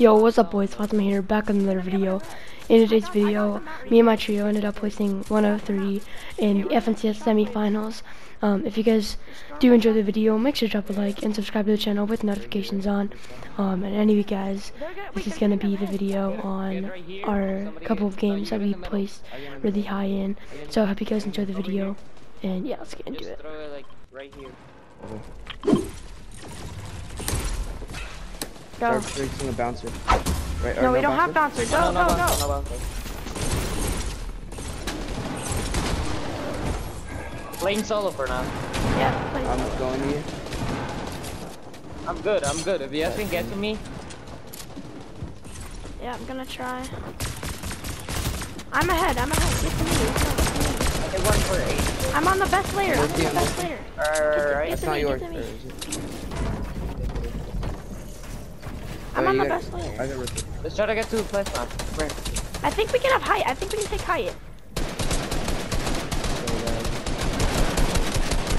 Yo, what's up boys, Plasma here, back with another video. In today's video, me and my trio ended up placing 103 in the FNCS semifinals. Um, if you guys do enjoy the video, make sure to drop a like and subscribe to the channel with notifications on. Um, and any of you guys, this is going to be the video on our couple of games that we placed really high in. So I hope you guys enjoy the video. And yeah, let's get into Just it. throw it like right here. Go. Start tracing a bouncer. Right, or No, we don't have bouncer? bouncer. Go, No, no go, bouncer, go. no bouncer. Playing solo for now. Yeah, please. I'm going to you. I'm good, I'm good. If you guys can get to me, Yeah, I'm gonna try. I'm ahead, I'm ahead. Get to me. Get to me. I hit one for eight. I'm on the best layer. I'm on the best layer. Alright. That's to not yours. I'm on the best lane. Let's try to get to the place map. Right. I think we can have height. I think we can take height.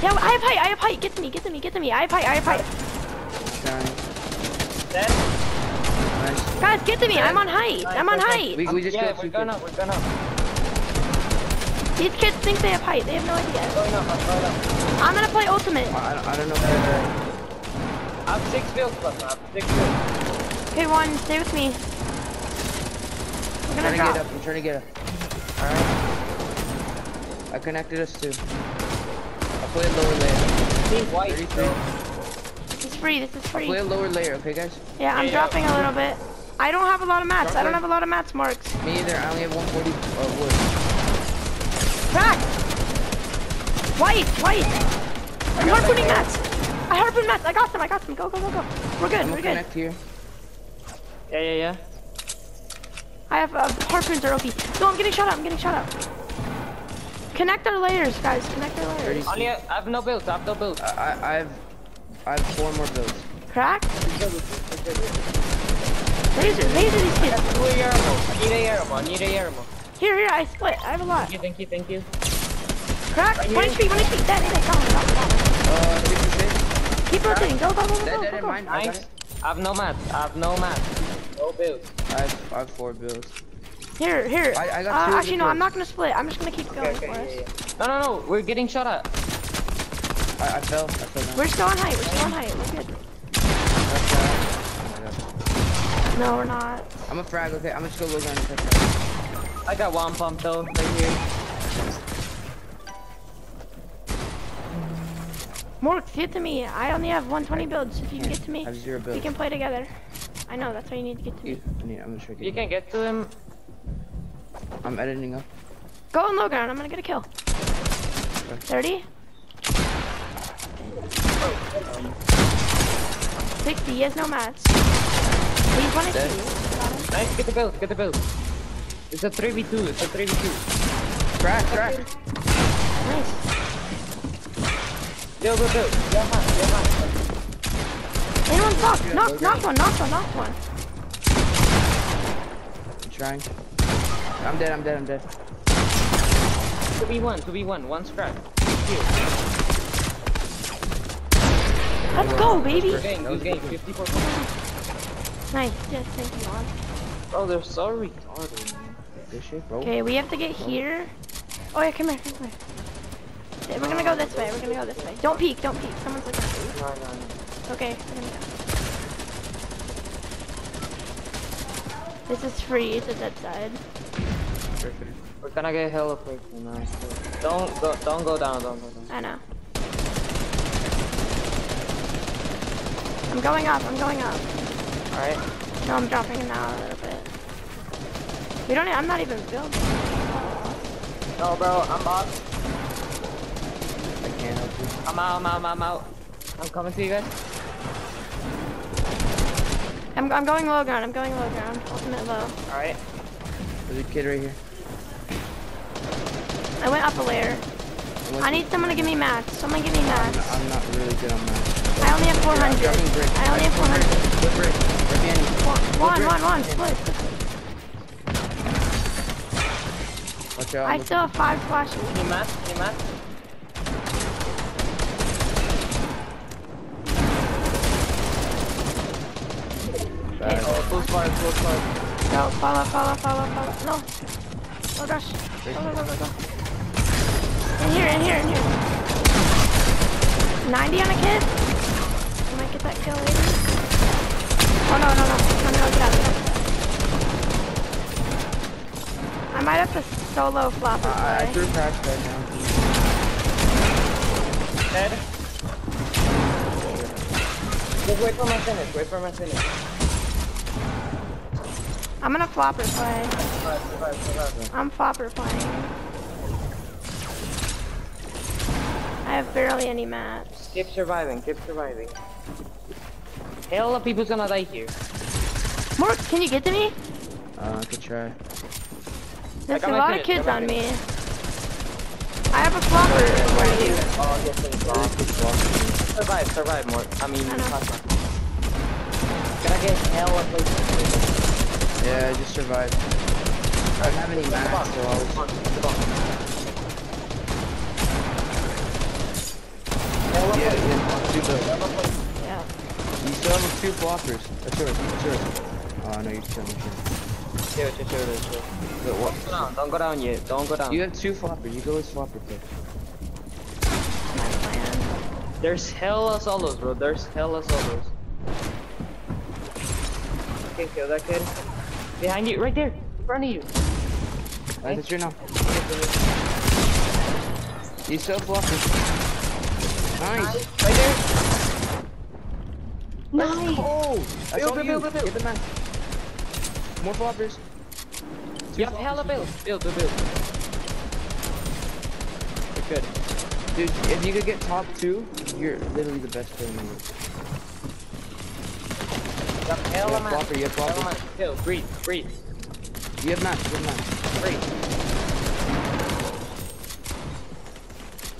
Yeah, I have height. I have height. Get to me. Get to me. Get to me. I have height. I have height. Nice. Guys, get to me. I'm on height. I'm on height. We, we just yeah, we're going up. We're going up. These kids think they have height. They have no idea. Going up, I'm, going up. I'm gonna play ultimate. I, I don't know. I'm six fields left. I'm six fields. K1, stay with me. I'm trying to get up. I'm trying to get up. Alright. I connected us two. I play a lower layer. Team white. 33. This is free. This is free. I play a lower layer, okay, guys? Yeah, I'm yeah, dropping a little bit. I don't have a lot of mats. Drop I don't have a lot of mats marks. Me either. I only have 140 uh, wood. Crack! White, white! I'm harpooning mats! I harpoon mats! I got them! I got them! Go, go, go, go! We're good. I'm we're good. Here. Yeah, yeah, yeah. I have uh, harpoons are OP. No, I'm getting shot up, I'm getting shot up. Connect our layers, guys. Connect our layers. Only I I have no builds, I have no builds. I, I, I have, I have four more builds. Crack? Laser, laser these kids. Two a arrow. I need a arrow, I need a arrow. Here, here, I split. I have a lot. Thank you, thank you, thank you. Crack, one HP, one HP. Dead, dead, come on, come on. Uh, Keep rotating. Go, go, go, go, go, dead, go, go. mine. I Nice. I have no mats, I have no mats. No builds. I have, I have four builds. Here, here. I- I got uh, two actually, the no, I'm not gonna split. I'm just gonna keep going Okay, for okay, us. yeah, yeah. No, no, no, we're getting shot at. I, I fell. I fell down. We're still on height. We're still on height. We're good. Oh. No, we're not. I'm a frag, okay? I'm just gonna look down and touch. I got one pump though, right here. Morks, get to me. I only have 120 builds. If you can get to me, I have zero we can play together. I know, that's why you need to get to me. You- I need, I'm gonna try to You get can get to him. I'm editing up. Go on low ground. I'm gonna get a kill. 30. 60. He has no mats. He's one Dead. HP. Nice, get the build, get the build. It's a 3v2, it's a 3v2. Crack, crack. Nice. Go, go, go. Yeah, man, yeah, man. Anyone fuck? Knock, knock one, knock one, knock one. I'm trying. I'm dead, I'm dead, I'm dead. 2v1, 2v1, one scrap. Let's go, baby. Good game, good game, 54 Nice. Yes, thank you, Juan. Bro, they're so retarded, man. Good shit, bro. Okay, we have to get here. Oh yeah, come here, come here. We're gonna go this way. We're gonna go this way. Don't peek, don't peek. Someone's looking at you. Okay, we're gonna go. This is free. It's a dead side. We're gonna get hella quick now. So don't go, don't go down, don't go down. I know. I'm going up. I'm going up. Alright? No, I'm dropping it now a little bit. We don't. I'm not even building. No, bro, I'm up. I can't help you. I'm out, I'm out, I'm out, I'm out. I'm coming to you guys. I'm. I'm going low ground. I'm going low ground. Ultimate low. Alright? There's a kid right here. I went up a layer. I need someone to give me mats. Someone give me mats. I'm not really good on that. I only have 400. dropping brick. I only have 400. Flip brick. Right behind you. One, brick. one, one, split. Watch out. I look- still have five flashes. Any mats? Any mats? Okay. Oh, Close fire, close fire. Go, follow, follow, follow, follow. No. Oh gosh. Go, go, go, go, go. In here, in here, in here. 90 on a kid. I might get that kill later. Oh no, no, no. No, no, get out, get out. I might have to solo flopper Uh, I play. threw crash right now. Dead. Just wait for my finish, wait for my finish. I'm gonna flopper play. Survive, survive, survive. I'm flopper playing. I have barely any maps. Keep surviving, keep surviving. Hell of people's gonna die here. More, can you get to me? Uh, I could try. There's got a lot of kids I on me. I have a flopper for you. Oh, yes, please, Really quick. Survive, survive more. I mean, I know. plasma. Gonna get hell of places. Yeah, I just survived. I don't have any mats, so I was. Come on, come on. Hell of Yeah, places. yeah, two builds. Hell of places. Yeah. You still have two floppers. That's yours. That's yours. Oh no, you're still Chill, chill, chill, chill, chill. But what? Don't go down, don't go down yet. Don't go down. You have two floppers. You go with flopper pick. My plan. There's hella solos, bro. There's hella solos. Okay, kill that kid. Behind you, right there. In front of you. Alright, that's your now. You still have floppers. Nice. Right there. Nice. Oh, I Build, saw build, you. build, build. Get the man. More floppers. Two You have floppers. hella build. Build, build, build. You're good. Dude, if you could get top two, you're literally the best player in the world. You have You hella have man. flopper, you have Hella flopper. man. Kill, breathe, breathe, You have mats, you have mats. breathe.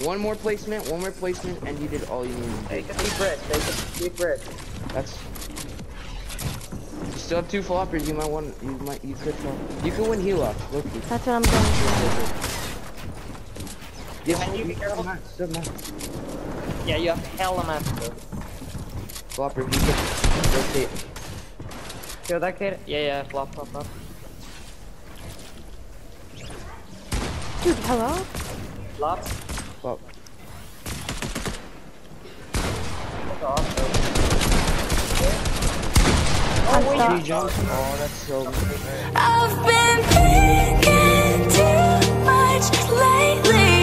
One more placement, one more placement, and you did all you needed. Take a deep breath, take a deep breath. That's. You still have two floppers. You might want. You might. You could. Flop. You could win heal off. Look. That's what I'm going to Yes, Can you be careful? have mats, still. Yeah, you have hella man. bro. Flopper, you could rotate. Kill that kid. Yeah, yeah, flop, flop, flop. do. Dude, hello? Flop. Flop. That's awesome. I'm Three stuck. jumps. Oh, that's so. I've been thinking too much lately.